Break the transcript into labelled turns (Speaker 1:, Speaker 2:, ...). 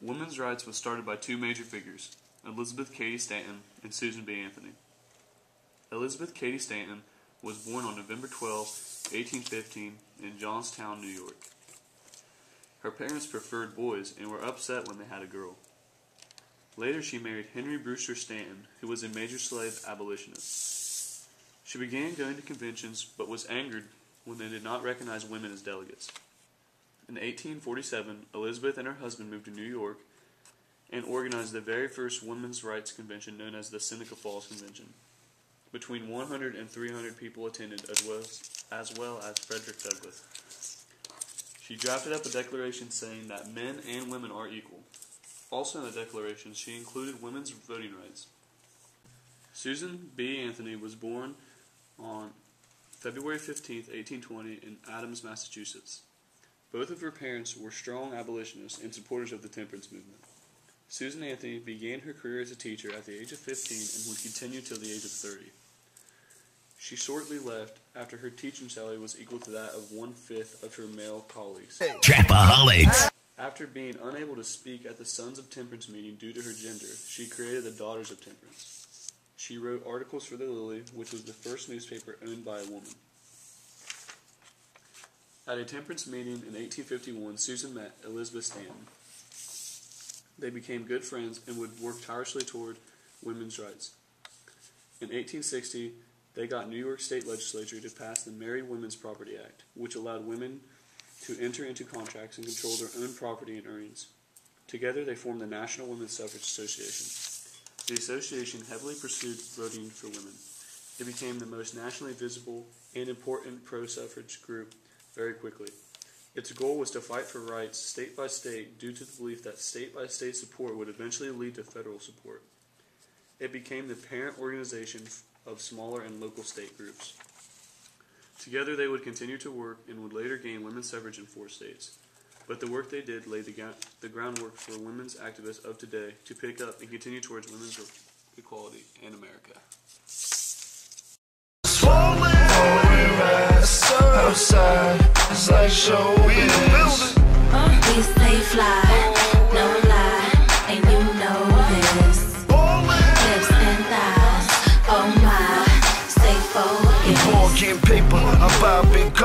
Speaker 1: Women's rights was started by two major figures, Elizabeth Cady Stanton and Susan B. Anthony. Elizabeth Cady Stanton was born on November 12, 1815, in Johnstown, New York. Her parents preferred boys and were upset when they had a girl. Later, she married Henry Brewster Stanton, who was a major slave abolitionist. She began going to conventions but was angered when they did not recognize women as delegates. In 1847, Elizabeth and her husband moved to New York and organized the very first women's rights convention known as the Seneca Falls Convention. Between 100 and 300 people attended, as well as, as well as Frederick Douglass. She drafted up a declaration saying that men and women are equal. Also in the declaration, she included women's voting rights. Susan B. Anthony was born on February 15, 1820, in Adams, Massachusetts. Both of her parents were strong abolitionists and supporters of the temperance movement. Susan Anthony began her career as a teacher at the age of 15 and would continue till the age of 30. She shortly left after her teaching salary was equal to that of one fifth of her male colleagues.
Speaker 2: Trapaholics.
Speaker 1: After being unable to speak at the Sons of Temperance meeting due to her gender, she created the Daughters of Temperance. She wrote articles for the Lily, which was the first newspaper owned by a woman. At a temperance meeting in 1851, Susan met Elizabeth Stanton. They became good friends and would work tirelessly toward women's rights. In 1860, they got New York State Legislature to pass the Married Women's Property Act, which allowed women to enter into contracts and control their own property and earnings. Together, they formed the National Women's Suffrage Association. The association heavily pursued voting for women. It became the most nationally visible and important pro suffrage group very quickly. Its goal was to fight for rights state by state due to the belief that state by state support would eventually lead to federal support. It became the parent organization of smaller and local state groups. Together they would continue to work and would later gain women's suffrage in four states. But the work they did laid the, ga- the groundwork for women's activists of today to pick up and continue towards women's equality in America.
Speaker 3: Paper